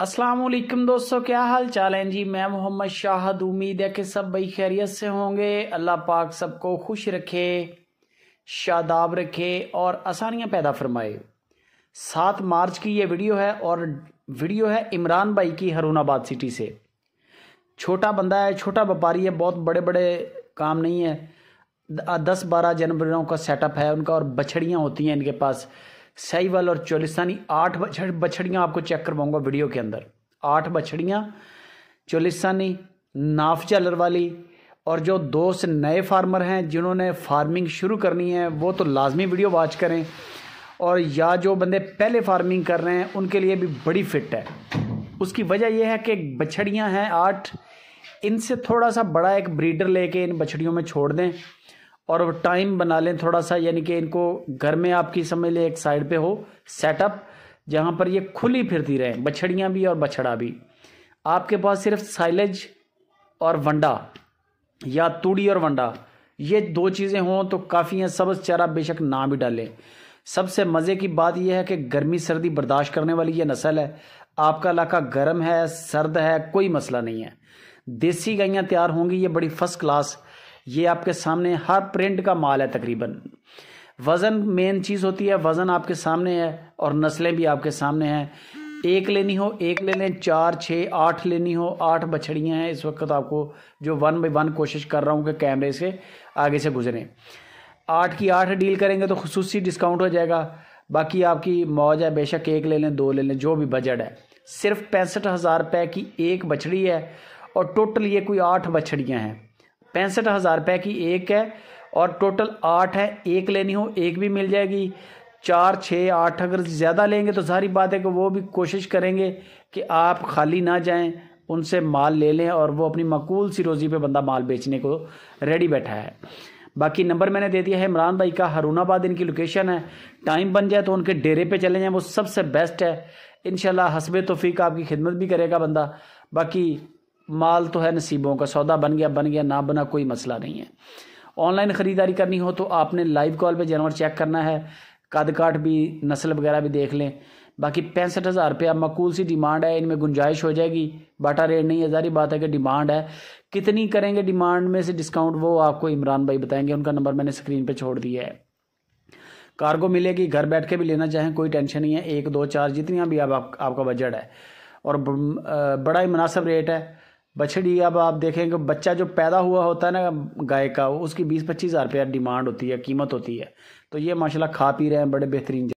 السلام علیکم دوستو، کیا حال چال ہیں؟ جی میں محمد شاہد، امید ہے کہ سب بھائی خیریت سے ہوں گے۔ اللہ پاک سب کو خوش رکھے، شاداب رکھے اور آسانیاں پیدا فرمائے۔ سات مارچ کی یہ ویڈیو ہے اور ویڈیو ہے عمران بھائی کی ہرون آباد سٹی سے۔ چھوٹا بندہ ہے، چھوٹا بپاری ہے، بہت بڑے بڑے کام نہیں ہے۔ دس بارہ جنوریوں کا سیٹ اپ ہے، ان کا اور بچھڑیاں ہوتی ہیں ان کے پاس۔ سائیول اور چولستانی آٹھ بچھڑیاں آپ کو چیک کرواؤں گا ویڈیو کے اندر۔ آٹھ بچھڑیاں چولستانی ناف چلر والی اور جو دو سے نئے فارمر ہیں جنہوں نے فارمنگ شروع کرنی ہے، وہ تو لازمی ویڈیو واچ کریں۔ اور یا جو بندے پہلے فارمنگ کر رہے ہیں، ان کے لیے بھی بڑی فٹ ہے۔ اس کی وجہ یہ ہے کہ بچھڑیاں ہیں آٹھ۔ ان سے تھوڑا سا بڑا ایک بریڈر لے کے ان بچھڑیوں میں چھوڑ دیں۔ اور ٹائم بنا لیں تھوڑا سا یعنی کہ ان کو گھر میں آپ کی سمجھ لیں، ایک سائڈ پہ ہو سیٹ اپ جہاں پر یہ کھلی پھرتی رہیں، بچھڑیاں بھی اور بچھڑا بھی۔ آپ کے پاس صرف سائلج اور ونڈا یا توڑی اور ونڈا، یہ دو چیزیں ہوں تو کافی ہیں۔ سبز چارہ بے شک نہ بھی ڈالیں سب سے مزے کی بات یہ ہے کہ گرمی سردی برداشت کرنے والی یہ نسل ہے۔ آپ کا علاقہ گرم ہے، سرد ہے، کوئی مسئلہ نہیں ہے۔ دیسی گائیاں تیار ہوں گی، یہ بڑی فرسٹ کلاس یہ آپ کے سامنے ہر پرنٹ کا مال ہے تقریباً۔ وزن مین چیز ہوتی ہے، وزن آپ کے سامنے ہے اور نسلیں بھی آپ کے سامنے ہیں۔ ایک لینی ہو، ایک لے لیں چار، چھ، آٹھ لینی ہو، آٹھ بچھڑیاں ہیں۔ اس وقت آپ کو جو ون بائی ون کوشش کر رہا ہوں کہ کیمرے سے آگے سے گزریں۔ آٹھ کی آٹھ ڈیل کریں گے تو خصوصی ڈسکاؤنٹ ہو جائے گا۔ باقی آپ کی موج ہے، بے شک ایک لے لیں، دو لے لیں، جو بھی بجٹ ہے۔ صرف پینسٹھ ہزار روپے کی ایک بچڑی ہے اور ٹوٹل یہ کوئی آٹھ بچھڑیاں ہیں۔ پینسٹھ ہزار روپے کی ایک ہے اور ٹوٹل آٹھ ہے، ایک لینی ہو، ایک بھی مل جائے گی۔ چار، چھ، آٹھ اگر زیادہ لیں گے تو ساری بات ہے کہ وہ بھی کوشش کریں گے کہ آپ خالی نہ جائیں، ان سے مال لے لیں اور وہ اپنی مقول سی روزی پہ بندہ مال بیچنے کو ریڈی بیٹھا ہے۔ باقی نمبر میں نے دے دیا ہے، عمران بھائی کا ہرون آباد ان کی لوکیشن ہے۔ ٹائم بن جائے تو ان کے ڈیرے پہ چلے جائیں، وہ سب سے بیسٹ ہے۔ انشاءاللہ حسب توفیق آپ کی خدمت بھی کرے گا بندہ۔ باقی مال تو ہے نصیبوں کا، سودا بن گیا بن گیا، نہ بنا کوئی مسئلہ نہیں ہے۔ آن لائن خریداری کرنی ہو تو آپ نے لائیو کال پہ جانور چیک کرنا ہے قد کاٹ بھی، نسل وغیرہ بھی دیکھ لیں۔ باقی پینسٹھ ہزار روپیہ مقول سی ڈیمانڈ ہے، ان میں گنجائش ہو جائے گی۔ باٹا ریٹ نہیں ہزاری بات ہے کہ ڈیمانڈ ہے۔ کتنی کریں گے ڈیمانڈ میں سے ڈسکاؤنٹ؟ وہ آپ کو عمران بھائی بتائیں گے۔ ان کا نمبر میں نے اسکرین پہ چھوڑ دیا ہے۔ کارگو ملے گی، گھر بیٹھ کے بھی لینا چاہیں، کوئی ٹینشن نہیں ہے۔ ایک، دو، چار جتنی بھی آپ آپ کا بجٹ ہے۔ اور بڑا ہی مناسب ریٹ ہے۔ بچھڑی، اب آپ دیکھیں کہ بچہ جو پیدا ہوا ہوتا ہے نا گائے کا اس کی بیس پچیس ہزار روپیہ ڈیمانڈ ہوتی ہے، قیمت ہوتی ہے۔ تو یہ ماشاءاللہ کھا پی رہے ہیں، بڑے بہترین